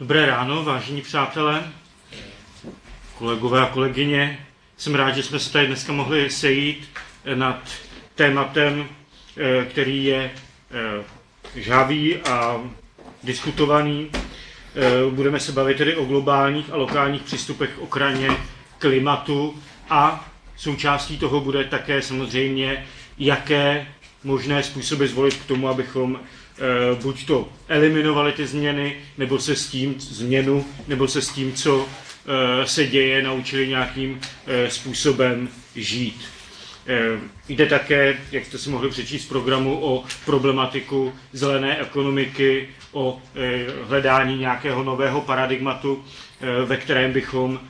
Dobré ráno, vážení přátelé, kolegové a kolegyně. Jsem rád, že jsme se tady dneska mohli sejít nad tématem, eh, který je eh, žhavý a diskutovaný. Eh, budeme se bavit tedy o globálních a lokálních přístupech k ochraně klimatu a součástí toho bude také samozřejmě, jaké možné způsoby zvolit k tomu, abychom buď to eliminovali ty změny, nebo se s tím změnu, nebo se s tím, co eh, se děje, naučili nějakým eh, způsobem žít. Jde také, jak jste si mohli přečíst z programu, o problematiku zelené ekonomiky, o hledání nějakého nového paradigmatu, ve kterém bychom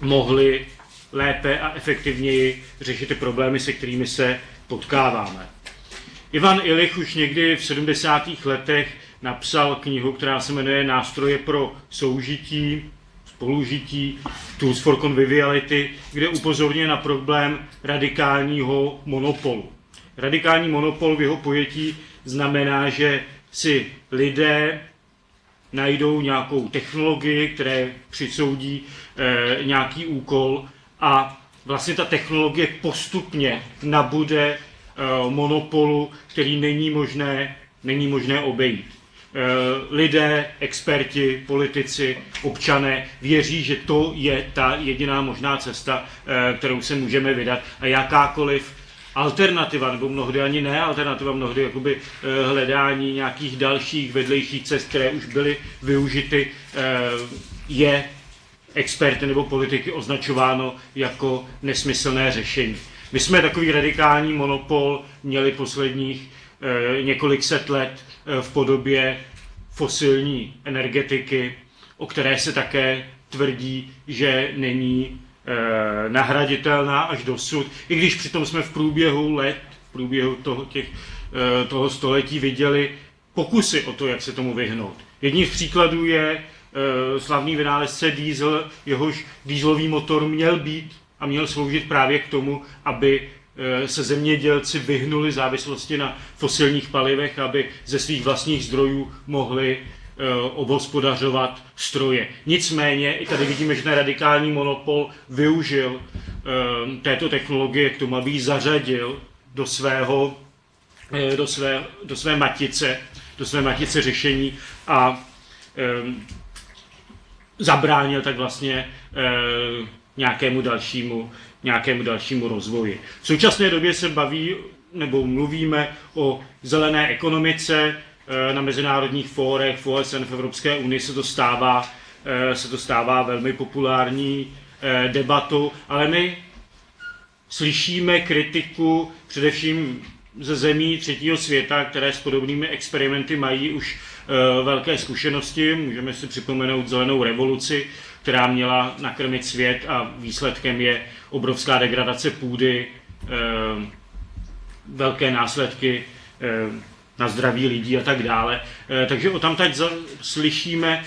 mohli lépe a efektivněji řešit ty problémy, se kterými se potkáváme. Ivan Ilich už někdy v 70. letech napsal knihu, která se jmenuje Nástroje pro soužití, spolužití, Tools for Conviviality, kde upozorňuje na problém radikálního monopolu. Radikální monopol v jeho pojetí znamená, že si lidé najdou nějakou technologii, které přisoudí e, nějaký úkol a vlastně ta technologie postupně nabude monopolu, který není možné, není možné obejít. Eh, lidé, experti, politici, občané věří, že to je ta jediná možná cesta, eh, kterou se můžeme vydat a jakákoliv alternativa, nebo mnohdy ani ne alternativa, mnohdy jakoby hledání nějakých dalších vedlejších cest, které už byly využity, je experty nebo politiky označováno jako nesmyslné řešení. My jsme takový radikální monopol měli posledních e, několik set let e, v podobě fosilní energetiky, o které se také tvrdí, že není e, nahraditelná až dosud, i když přitom jsme v průběhu let, v průběhu toho, těch, toho století viděli pokusy o to, jak se tomu vyhnout. Jedním z příkladů je slavný vynálezce diesel, jehož dieselový motor měl být a měl sloužit právě k tomu, aby eh, se zemědělci vyhnuli závislosti na fosilních palivech, aby ze svých vlastních zdrojů mohli eh, obhospodařovat stroje. Nicméně i tady vidíme, že ten radikální monopol využil eh, této technologie k tomu, aby ji zařadil do svého, do své, do své matice, do své matice řešení a zabránil tak vlastně nějakému dalšímu, nějakému dalšímu rozvoji. V současné době se baví nebo mluvíme o zelené ekonomice eh, na mezinárodních fórech, v OSN, v Evropské unii se to stává, eh, se to stává velmi populární eh, debatu, ale my slyšíme kritiku především ze zemí třetího světa, které s podobnými experimenty mají už velké zkušenosti. Můžeme si připomenout zelenou revoluci, která měla nakrmit svět a výsledkem je obrovská degradace půdy, eh, velké následky eh, na zdraví lidí a tak dále. Eh, takže o tam teď slyšíme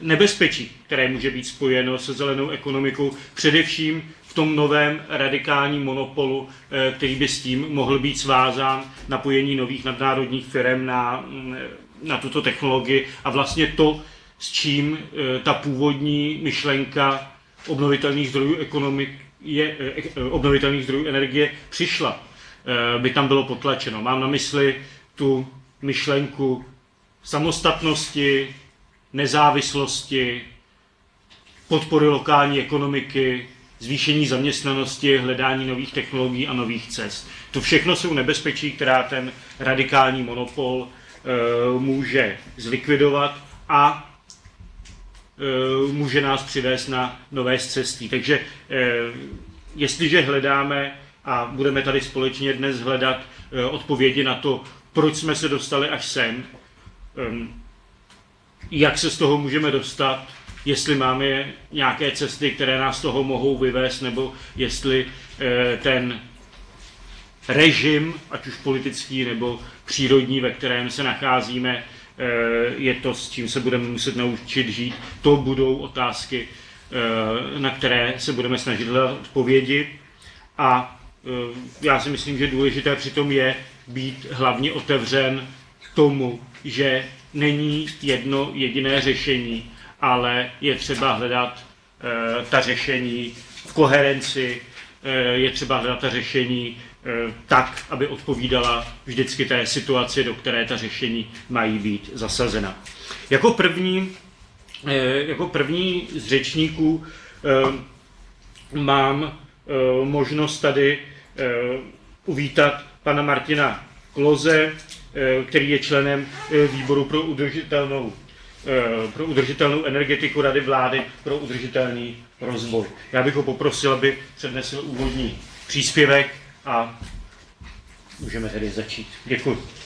nebezpečí, které může být spojeno se zelenou ekonomikou, především v tom novém radikálním monopolu, který by s tím mohl být svázán napojení nových nadnárodních firm na, mm, na tuto technologii a vlastně to, s čím eh, ta původní myšlenka obnovitelných zdrojů ekonomik je, eh, eh, obnovitelných zdrojů energie přišla, by tam bylo potlačeno. Mám na mysli tu myšlenku samostatnosti, nezávislosti, podpory lokální ekonomiky, zvýšení zaměstnanosti, hledání nových technologií a nových cest. To všechno jsou nebezpečí, která ten radikální monopol e, může zlikvidovat a Eh, může nás přivést na nové cesty. Takže eh, jestliže hledáme a budeme tady společně dnes hledat odpovědi na to, proč jsme se dostali až sem, jak se z toho můžeme dostat, jestli máme nějaké cesty, které nás z toho mohou vyvést, nebo jestli ten režim, ať už politický nebo přírodní, ve kterém se nacházíme, Eh, je to, s čím se budeme muset naučit žít. To budou otázky, eh, na které se budeme snažit hledat odpovědi. A eh, já si myslím, že důležité přitom je být hlavně otevřen tomu, že není jedno jediné řešení, ale je třeba hledat e, ta řešení v koherenci, e, je třeba hledat ta řešení tak, aby odpovídala vždycky té situaci, do které ta řešení mají být zasazena. Jako první, jako první z řečníků mám možnost tady uvítat pana Martina Kloze, který je členem výboru pro udržitelnou Eh, pro udržitelnou energetiku Rady vlády pro udržitelný rozvoj. Já bych ho poprosil, aby přednesl úvodní příspěvek a můžeme tedy začít. Děkuji.